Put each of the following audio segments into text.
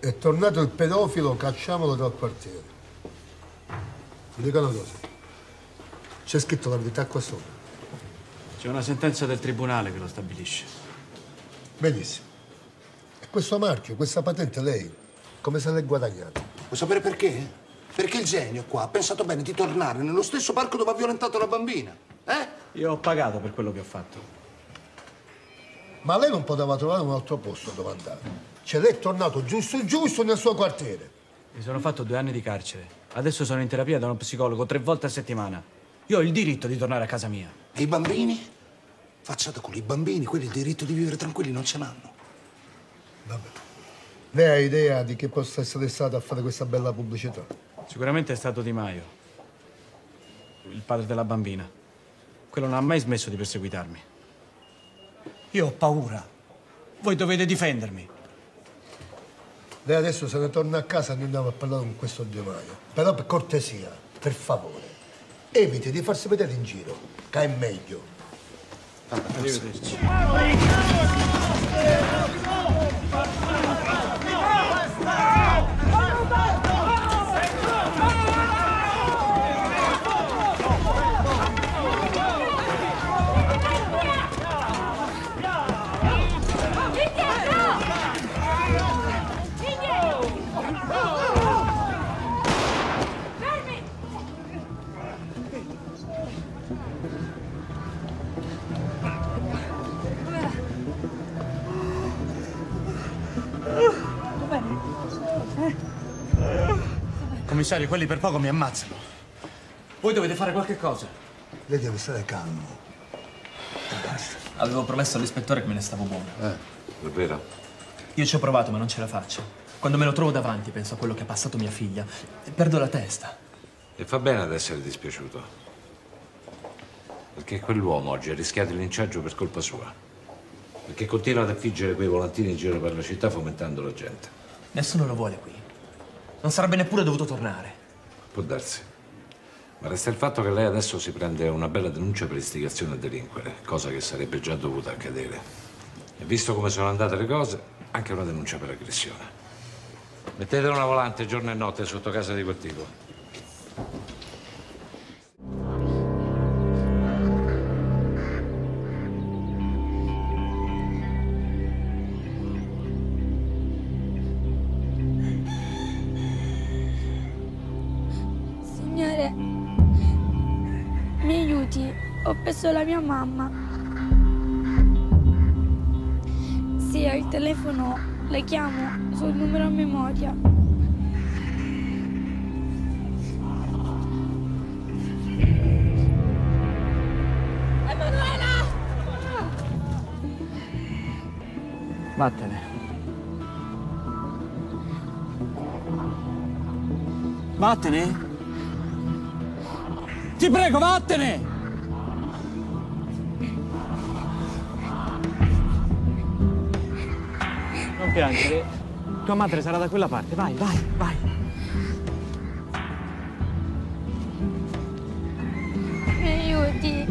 È tornato il pedofilo, cacciamolo dal quartiere. Ti dico una cosa. C'è scritto la verità qua sopra. C'è una sentenza del tribunale che lo stabilisce. Benissimo. E questo marchio, questa patente, lei, come se l'è guadagnata? Vuoi sapere perché? Perché il genio qua ha pensato bene di tornare nello stesso parco dove ha violentato la bambina. Eh? Io ho pagato per quello che ho fatto. Ma lei non poteva trovare un altro posto dove andare. Cioè lei è tornato giusto giusto nel suo quartiere. Mi sono fatto due anni di carcere. Adesso sono in terapia da uno psicologo tre volte a settimana. Io ho il diritto di tornare a casa mia. E i bambini? Facciate con i bambini, quelli il diritto di vivere tranquilli non ce l'hanno. Vabbè. Lei ha idea di chi possa essere stato a fare questa bella pubblicità? Sicuramente è stato Di Maio, il padre della bambina. Quello non ha mai smesso di perseguitarmi. Io ho paura. Voi dovete difendermi. Lei adesso se ne torna a casa e ne andiamo a parlare con questo Di Maio. Però per cortesia, per favore, eviti di farsi vedere in giro, che è meglio. Arrivederci. Commissario, quelli per poco mi ammazzano. Voi dovete fare qualche cosa. Lei deve stare calmo. Avevo promesso all'ispettore che me ne stavo buono. Eh, davvero? Io ci ho provato, ma non ce la faccio. Quando me lo trovo davanti, penso a quello che ha passato mia figlia e perdo la testa. E fa bene ad essere dispiaciuto. Perché quell'uomo oggi ha rischiato il linciaggio per colpa sua. Perché continua ad affiggere quei volantini in giro per la città fomentando la gente. Nessuno lo vuole qui. Non sarebbe neppure dovuto tornare. Può darsi. Ma resta il fatto che lei adesso si prende una bella denuncia per istigazione a delinquere, cosa che sarebbe già dovuta accadere. E visto come sono andate le cose, anche una denuncia per aggressione. Mettete una volante giorno e notte sotto casa di quel tipo. Mi aiuti, ho perso la mia mamma. Sì, il telefono, le chiamo sul numero a memoria. Emanuela! Vattene. Vattene? Ti prego, vattene! Non piangere. Tua madre sarà da quella parte. Vai, vai, vai. Mi aiuti?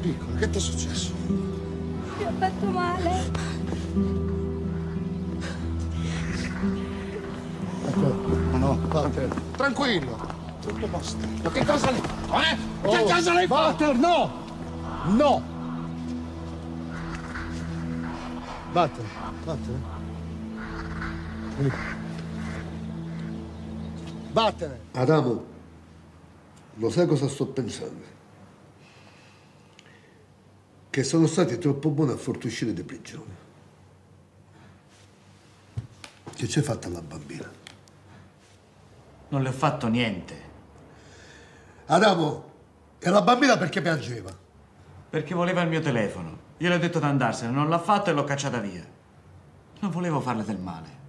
Piccola, che ti è successo? ti ho fatto male. Walter. Tranquillo. Tutto posto. Ma che cosa le... Eh? Che Oh, cosa l'hai fatto? Walter, no! No! Vattene, vattene. Vieni qua. Vattene. Adamo, lo sai cosa sto pensando? Che sono stati troppo buoni a farti uscire di prigione. Che ci hai fatto alla bambina? Non le ho fatto niente. Adamo, e la bambina perché piangeva? Perché voleva il mio telefono. Io le ho detto di andarsene, non l'ha fatto e l'ho cacciata via. Non volevo farle del male.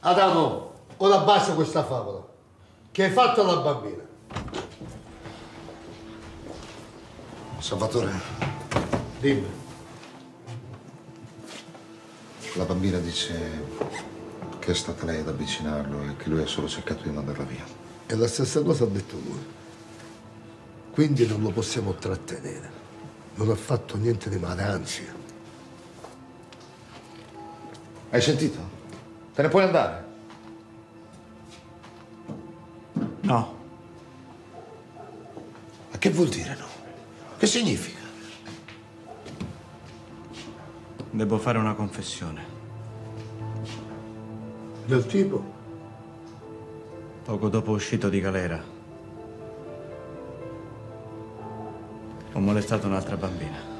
Adamo, ora basta questa favola. Che hai fatto alla bambina? Salvatore, Dimmi. La bambina dice che è stata lei ad avvicinarlo e che lui ha solo cercato di mandarla via. E la stessa cosa ha detto lui. Quindi non lo possiamo trattenere. Non ha fatto niente di male, anzi. Hai sentito? Te ne puoi andare? No, Ma che vuol dire no? Che significa? Devo fare una confessione. Del tipo? Poco dopo uscito di galera, ho molestato un'altra bambina.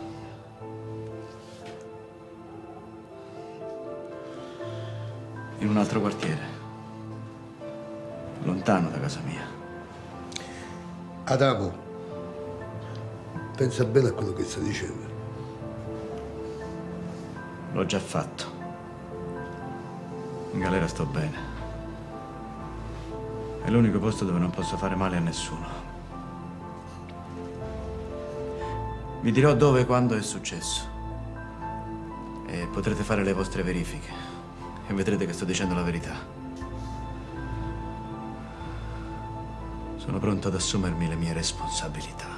In un altro quartiere, lontano da casa mia. Adamo, pensa bene a quello che stai dicendo. L'ho già fatto. In galera sto bene. È l'unico posto dove non posso fare male a nessuno. Vi dirò dove e quando è successo. E potrete fare le vostre verifiche. E vedrete che sto dicendo la verità. Sono pronto ad assumermi le mie responsabilità.